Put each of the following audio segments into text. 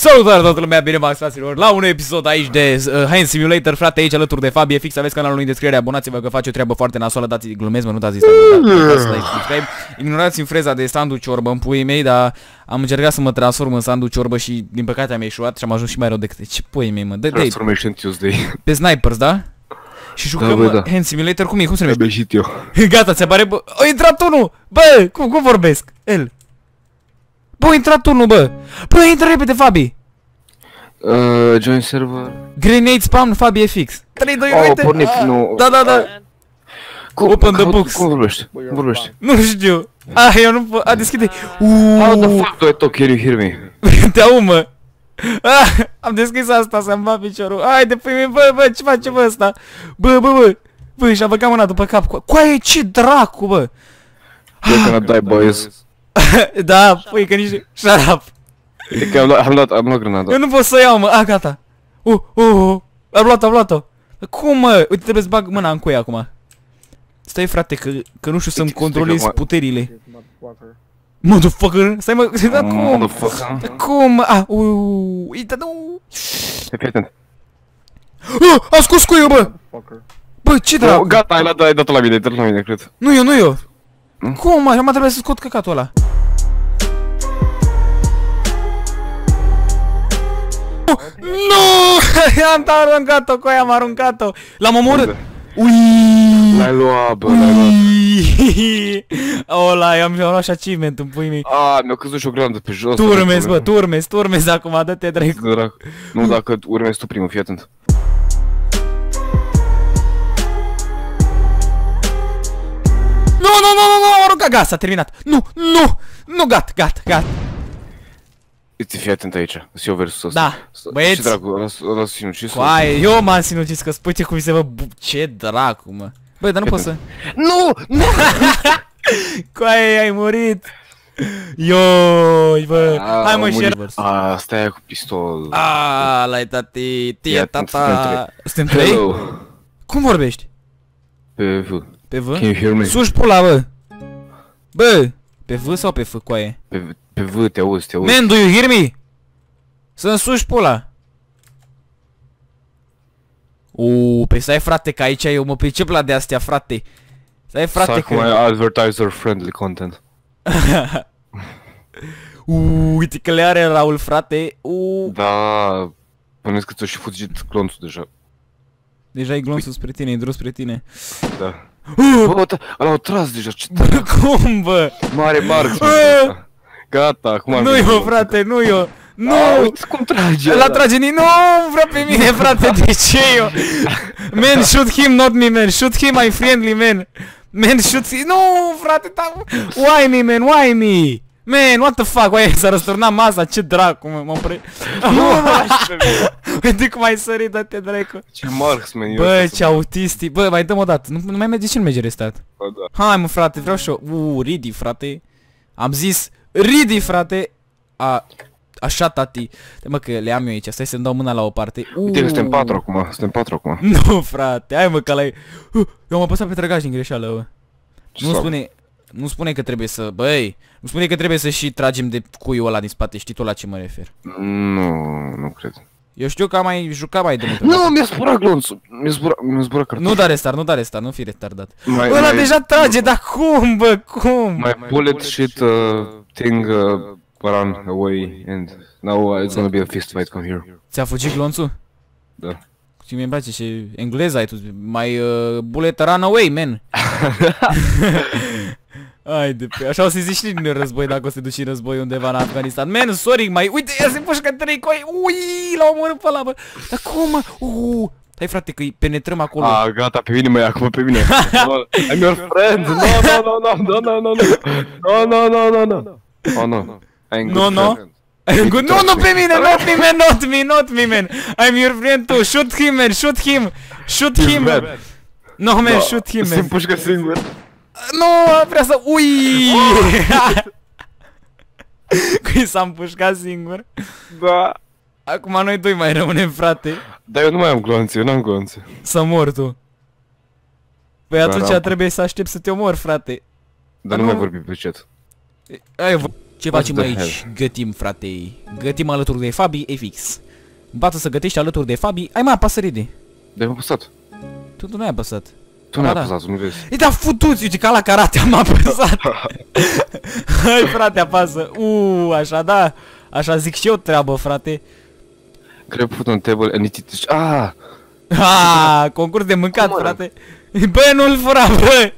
Salutare toată lumea, bine v-am fraților, la un episod aici de uh, Hand Simulator, frate, aici alături de Fabie Fix, aveți canalul în descriere, abonați-vă că face o treabă foarte nasoală, dați glumez, mă, nu dați asta, da, să dați subscribe. Ignorați-mi freza de sandu ciorbă în puii mei, dar am încercat să mă transform în sandu ciorbă și din păcate am ieșuat și am ajuns și mai rău decât ce puii mei, mă, dă de Transformation Tuesday. pe snipers, da? Și jucăm bă, da, da. Hand Simulator, cum e, cum se numește? Abia și eu. Gata, ți apare, bă, a intrat unul, bă, cum, cum vorbesc? El. Bă, a intrat unul, bă. Bă, intră repede, Fabi. Uh, join server. Grenade spam Fabi FX. 3, 2, 1, Oh, uite. pornit, Ah, nu. Da, da, da. Cum, Open the cum- books. Cum vorbești? Cum vorbești? Nu știu. Ah, eu nu pot. A, deschide. How the Uuuu. fuck do I talk? Can you hear me? Te au, mă. Ah, am deschis asta să-mi va piciorul. Haide, pui mie, bă, bă, ce face bă ăsta? Bă, bă, bă. Bă, și-a băgat mâna după cap. Co- Coaie, ce dracu, bă. You're gonna die, boys. da, pui, că nici... Shut up. E că am luat, am luat, am luat grenada. Eu nu pot să iau, mă. Ah, gata. Uh, uh, uh. Am luat, am luat-o. Cum, mă? Uite, trebuie să bag mâna în cuie acum. Stai, frate, că, că nu știu să-mi Stai, controlez stai, puterile. Motherfucker. Stai, mă. Da, cum? Motherfucker. Da, cum? Ah, uh, uite, nu. Fii atent. Uh, am scos cuiul, bă. Bă, ce Oh, dracu? gata, ai dat, ai dat la mine, ai dat la mine, cred. Nu eu, nu eu. Nu? Cum, mă? Acum trebuie să scot căcatul ăla. Nu! Am aruncat-o, cu aia am aruncat-o. L-am omorât. Unde? Ui! L-ai luat, bă, l-ai luat. Ui! Ola, eu am mi-am luat și achievement în pui mei. Ah, mi-a căzut și o granadă pe jos. Tu urmezi, bă, tu urmezi, tu urmezi acum, dă-te dracu. Dracu. Nu, dacă urmezi tu primul, fii atent. Nu, nu, nu, nu, nu, am aruncat, gata, s-a terminat. Nu, nu, nu, gat, gat, gat. Uite, fii atent aici. Sunt eu versus ăsta. Da, Ce băieți. dracu, ăla ăla sinucis? Coaie, eu m-am sinucis că spui cum se vă bu- ce dracu, mă. Băi, dar nu pot să... Nu! Nu! Coaie, ai murit. Ioi, bă. Ah, Hai mă, am și murit. A, stai cu pistol. Ah, la tati, tie Ia, suntem tata. Suntem trei? Hello. Cum vorbești? Pe V. Pe V? Can you hear me? Suși pula, bă. Bă, pe V sau pe F, coaie? Pe, pe V, te auzi, te auzi. Man, do you hear me? Să-mi suși pula. Uuu, pe stai frate, că aici eu mă pricep la de-astea, frate. Stai frate Suck my că... advertiser friendly content. Uuu, uite că le are Raul, frate. Uuu. Da, puneți că ți-o și fugit clonțul deja. Deja e glonțul spre tine, e drum spre tine. Da. Uh, Bă, da, ăla au tras deja, ce bă, cum, bă? mare mark. Uh. Gata, acum am Nu venit. eu, frate, nu eu. Nu! Ah, uite cum trage La ăla. trage ni... Nu, vrea pe mine, frate, de ce eu? Man, shoot him, not me, man. Shoot him, my friendly, man. Man, shoot him. Nu, frate, da... Why me, man? Why me? Man, what the fuck? Oaie, s-a răsturnat masa, ce dracu, mă, mă pre... Nu, lași pe mine. Uite cum ai sărit, dă-te dracu. Ce marksman eu Bă, ăsta ce autisti. Bă, mai dăm o dată. Nu, nu mai merge, ce nu merge restat? sunt. Da. Hai, mă, frate, vreau și eu. Uuu, Ridi, frate. Am zis Ridi, frate. A, așa, tati. Te mă, că le am eu aici. Stai să-mi dau mâna la o parte. Uite că suntem patru acum, suntem patru acum. Nu, frate. Hai, mă, că la Uh, Eu am apăsat pe trăgaș din greșeală, bă. Ce Nu slab. spune... Nu spune că trebuie să... Băi, nu spune că trebuie să și tragem de cuiul ăla din spate. Știi tu la ce mă refer. Nu, nu cred. Eu știu că am mai jucat mai de mult. pe Nu, mapă. mi-a zburat glonțul. Mi-a zburat, mi-a zburat cartul. Nu da restart, nu da restart, nu fi retardat. Mai, Ăla mai- deja trage, dar cum, bă, cum? My bullet shit uh, thing uh, ran away and now uh, it's gonna be a fist fight. Come here. Ți-a fugit glonțul? Da. Și mi-e place și engleza ai tu, mai uh, bullet run away, man. Ai de pe... Așa o să-i zici și din război dacă o să te duci în război undeva în Afganistan. Man, sorry, mai... Uite, ia se pușcă trei coi! Ui, l-au omorât pe labă! Dar cum? Uuu! Hai frate că îi penetrăm acolo. Ah, gata, pe mine mai acum pe mine. I'm your friend. No, no, no, no, no, no, no. No, no, no, no, no. Oh, no. I'm good no, no, no. Good... no, no, pe mine, not me, man, not me, not me, man. I'm your friend too. Shoot him, man, shoot him. Shoot him. No, man, da. shoot him, man. Se împușcă singur. Nu, vrea să... Ui! Cui s-a împușcat singur. Da. Acum noi doi mai rămânem, frate. Dar eu nu mai am glonțe, eu n-am glonțe. Să mor tu. Păi Da, atunci da. trebuie să aștept să te omor, frate. Dar Dar nu nu- mai vorbi pe chat. Ai, v- Ce What facem the aici? Gătim, frate. Gătim alături de Fabi FX. Învață să gătești alături de Fabi. Ai mai apasă rede. De-am apăsat. Tu, tu nu ai apăsat. Tu n-ai da. apăsat, nu vezi. E da futuți, uite ca la karate am apăsat. Hai frate, apasă. Uuu, așa da. Așa zic și eu treabă, frate. Grab food on table and eat it. Ah! Ha, concurs de mâncat, Cum mănânc? frate. Bă, nu-l fura, bă.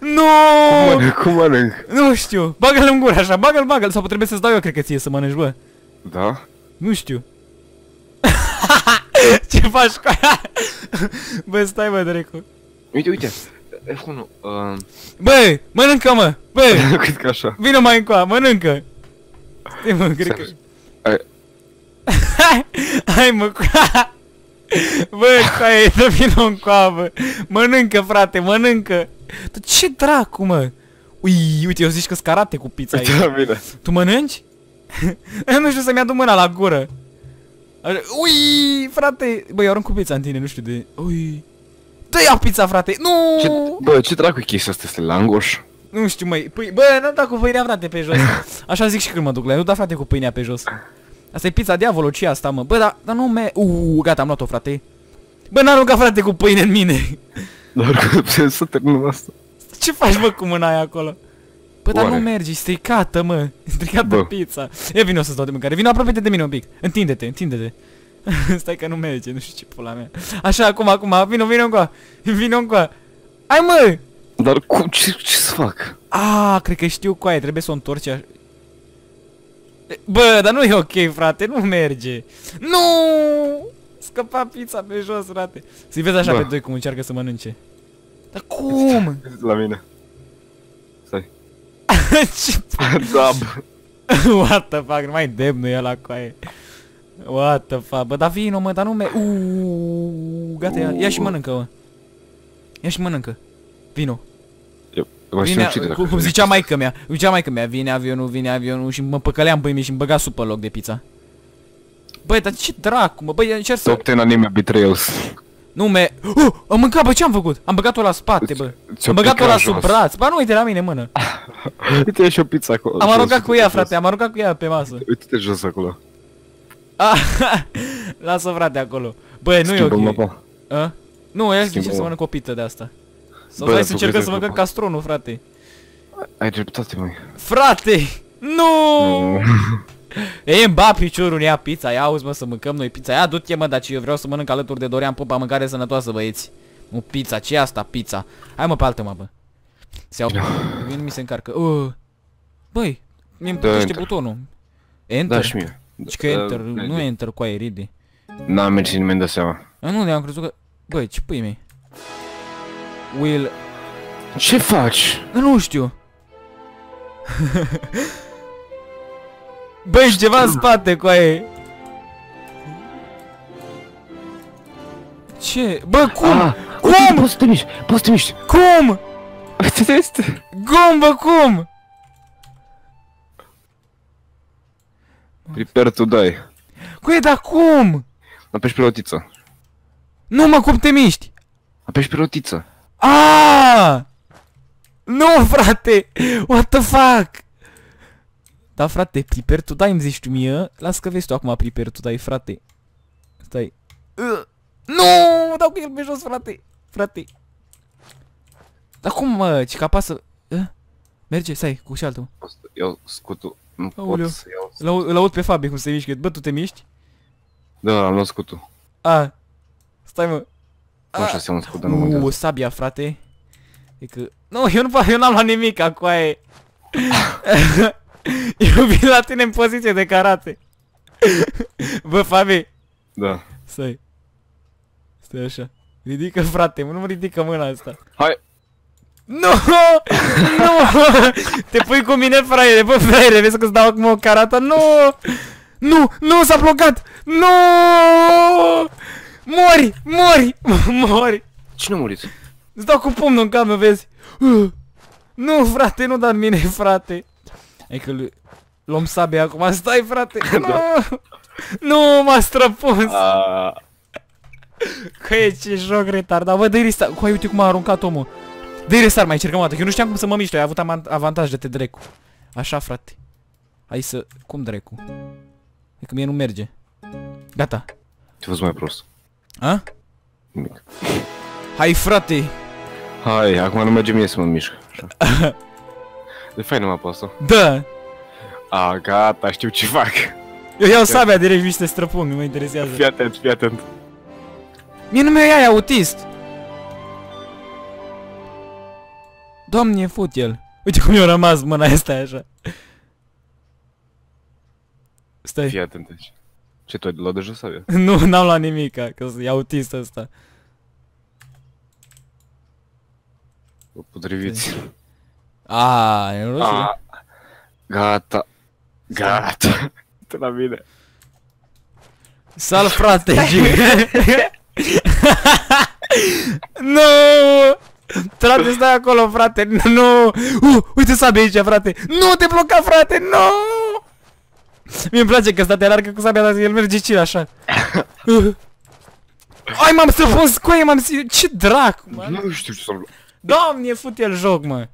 Nu! Cum mănânc? Cum mănânc? Nu știu. Bagă-l în gură așa, bagă-l, bagă-l. Sau trebuie să-ți dau eu, cred că ție să mănânci, bă. Da? Nu știu. Ce faci cu aia? Bă, stai mă, Drecu. Uite, uite. F1. Uh, Bă, mănâncă mă. Bă, cred că așa. vină mai încoa, mănâncă. Stai mă, cred că... Ai, Hai, hai mă, cu... Bă, coaie, dă vină în coavă. Mănâncă, frate, mănâncă. Tu ce dracu, mă? Ui, uite, eu zici că scarate cu pizza aici. uite la mine. Tu mănânci? nu știu să-mi aduc mâna la gură. Așa- Ui, frate. Bă, eu arunc cu pizza în tine, nu știu de... Ui. Dă ia pizza, frate. Nu! Ce, bă, ce dracu e chestia asta? Este langoș? Nu știu, măi. Păi, bă, nu da cu pâinea, frate, pe jos. Așa zic și când mă duc la ea. Nu da, frate, cu pâinea pe jos. Asta e pizza diavolul, ce asta, mă? Bă, dar dar nu me... Uuu, gata, am luat-o, frate. Bă, n-am aruncat, frate, cu pâine în mine. Dar cum putem să terminăm asta? Ce faci, bă, cu mâna aia acolo? Bă, dar Oare? nu mergi, e stricată, mă. E stricată Bă. pizza. E vino să-ți dau de mâncare. Vino aproape de mine un pic. Întinde-te, întinde-te. Stai că nu merge, nu știu ce pula mea. Așa, acum, acum, vino, vino încoa. Vino încoa. Hai, mă! Dar cum, ce, ce să fac? Ah, cred că știu cu aia, trebuie să o întorci așa. Bă, dar nu e ok, frate, nu merge. Nu! Scăpa pizza pe jos, frate. Să-i vezi așa Bă. pe doi cum încearcă să mănânce. Dar cum? Uite la mine. Stai. Ce Dab. What the fuck, nu mai demnul e la coaie. What the fuck, bă, dar vino, mă, dar nu me... Uuuu, gata, ia, ia și mănâncă, mă. Ia și mănâncă. Vino. Eu mă Vine, știu cum, cum zicea maică mea, zicea maică mea, vine avionul, vine avionul și mă păcăleam pe mine și îmi băga supă în loc de pizza. Băi, dar ce dracu, mă, băi, încerc să... Top 10 anime betrayals. Nu me... Uh, am mâncat, bă, ce am făcut? Am băgat-o la spate, bă. Ți-o Am băgat-o picat la jos. sub braț. Ba nu, uite la mine, în mână. Uite, e și o pizza acolo. Am jos, aruncat cu uite-te ea, jos. frate, am aruncat cu ea pe masă. Uite-te jos acolo. Ah, Lasă frate acolo. Bă, nu e Schimbă ok. mapa. A? Nu, ia Schimbă, zice să mă. mănânc o pită de asta. Sau Bă, hai tu să încercăm crezi să că- mâncăm castronul, frate. Ai dreptate, măi. Frate! Nu! Nu. E îmi ba piciorul, ia pizza, ia auzi mă să mâncăm noi pizza. Ia du-te mă, dar ce eu vreau să mănânc alături de Dorian Popa mâncare sănătoasă, băieți. Nu pizza, ce e asta, pizza? Hai mă pe altă mă, bă. Se iau, vine mi se încarcă. Uh. Băi, mi-mi Dă plătește enter. butonul. Enter? Da, și mie. Și că enter, nu enter cu aia, ride. N-am mers și nimeni de seama. A, nu, am crezut că... Băi, ce pui mei? Will... Ce faci? Nu știu. Băi, ești ceva în spate cu aia. Ce? Bă, cum? Ah, Cum? uite, Poți să te miști, poți să te miști. Cum? Uite, este. Cum, bă, cum? Prepare to die. Cu e, dar cum? Apeși pe rotiță. Nu mă, cum te miști? Apeși pe rotiță. Ah! Nu, frate! What the fuck? Da, frate, prepare to die îmi zici tu mie. Las că vezi tu acum prepare to die, frate. Stai. Uh, nu! Dau cu el pe jos, frate! Frate. Dar cum, mă? Ce că apasă... Uh? Merge, stai, cu și altul. Pot să iau scutul. Nu Aoleu. pot să iau. Îl au- Îl aud pe Fabi cum se mișcă. Bă, tu te miști? Da, am luat scutul. A. Stai, mă. Nu așa se iau un scut, dar nu mă Uuu, dă. sabia, frate. E că... Nu, eu nu fac, eu n-am luat nimic acoaie. eu vin la tine în poziție de karate. Bă, Fabi. Da. Stai. Stai așa. Ridică, frate, nu mă ridică mâna asta. Hai. Nu! Nu! Te pui cu mine, fraiere, bă, fraiere, vezi că-ți dau acum o carată? Nu! Nu! Nu, s-a blocat! Nu! Mori! Mori! Mori! Cine a murit? Îți dau cu pumnul în cap, vezi? Uh. Nu, frate, nu da în mine, frate. Hai că lu- luăm sabia acum, stai, frate. Nu! Nu, m-a străpuns. Aaaa. Că e ce joc retardat. Bă, dă-i restart. Cu uite cum a aruncat omul. Dă-i restart, mai încercăm o dată. că Eu nu știam cum să mă mișto. Ai avut aman- avantaj de te drecu. Așa, frate. Hai să... Cum dracu? E că mie nu merge. Gata. Te văd mai prost. A? Nimic. Hai frate! Hai, acum nu merge mie să mă mișc. Așa. E faină mapa asta. Da! A, gata, știu ce fac. Eu iau sabia direct și te străpung, nu mă interesează. Fii atent, fii atent. Mie nu mi-o ia autist! Doamne, fut el! Uite cum i-a rămas mâna asta așa. Stai. Fii atent aici. Ce, tu ai luat deja sabia? Nu, n-am luat nimica, că e autist ăsta. Vă potriviți. A, e roșu. A, gata. Gata. Te la mine. Sal frate, Nu! Frate, stai acolo, frate, nu! Uh, uite sabia aici, frate! Nu te bloca, frate, nu! Mie îmi place că ăsta te alargă cu sabia, dar el merge chill așa. Uh. Ai, m-am străpun scoie, m-am zi- Ce dracu, mă! Nu știu ce să-l Doamne, fut el joc, mă!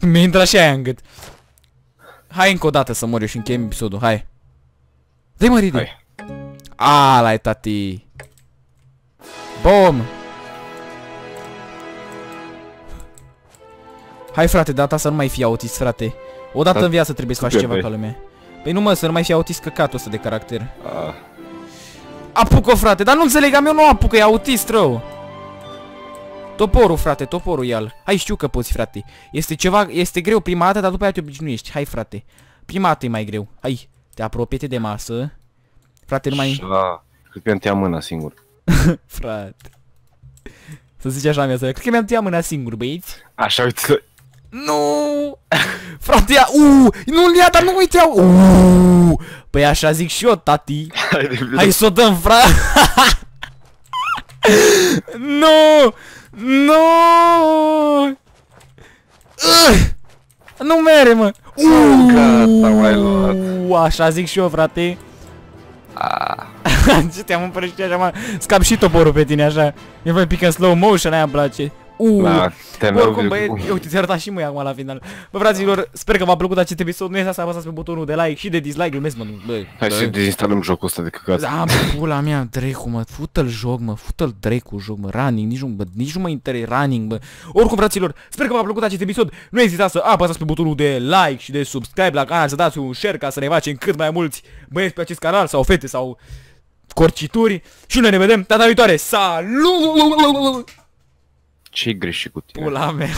Mi-a intrat și aia în gât. Hai încă o dată să mor eu și încheiem episodul, hai. Dă-i mă, Ridi. Hai. A, la tati. Bom! Hai frate, data să nu mai fii autist, frate. O dată Da. în viață trebuie să faci Cât ceva ai? ca lumea. Păi nu mă, să nu mai fii autist căcatul ăsta de caracter. A, Apucă, frate, dar nu înțeleg, am eu nu apucă, e autist rău. Toporul, frate, toporul ia Hai, știu că poți, frate. Este ceva, este greu prima dată, dar după aia te obișnuiești. Hai, frate. Prima dată e mai greu. Hai, te apropie de masă. Frate, nu mai... Așa. Cred că mi-am tăiat mâna singur. Frate. Să zici așa mea să Cred că mi-am tăiat mâna singur, băieți. Așa, uite. Nu! Frate, ia, uuu, nu-l ia, dar nu uite, ia, uuu. Păi așa zic și eu, tati. Hai de Hai să o dăm, frate. nu! Nu! Uh! Nu mere, mă! Uuu! Gata, m-ai luat. Așa zic și eu, frate. A, Ce te-am împărășit așa, mă? Scap și toporul pe tine, așa. E mai pică în slow motion, aia îmi place. Uuu! la te Oricum, băieți, eu uite, ți-a arătat și mâine acum la final. Bă, fraților, sper că v-a plăcut acest episod. Nu uitați să apăsați pe butonul de like și de dislike. Glumesc, mă, nu, bă. Hai să dezinstalăm jocul ăsta de căcat. Da, bă, pula mea, Dracu, mă, fută-l joc, mă, fută-l Dracu joc, mă, running, nici nu, bă, nici nu mă intere running, bă. Oricum, fraților, sper că v-a plăcut acest episod. Nu ezitați să apăsați pe butonul de like și de subscribe la canal, să dați un share ca să ne facem cât mai mulți băieți pe acest canal sau fete sau corcituri. Și noi ne vedem data viitoare. Salut! Ce-i greșit cu tine? Pula mea.